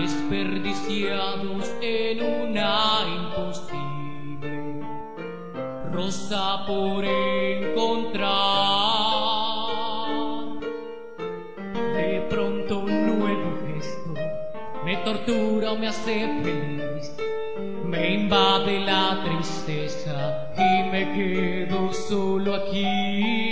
desperdiciados en una imposible rosa por encontrar. De pronto un nuevo gesto me tortura o me hace feliz. Me invade la tristeza y me quedo solo aquí.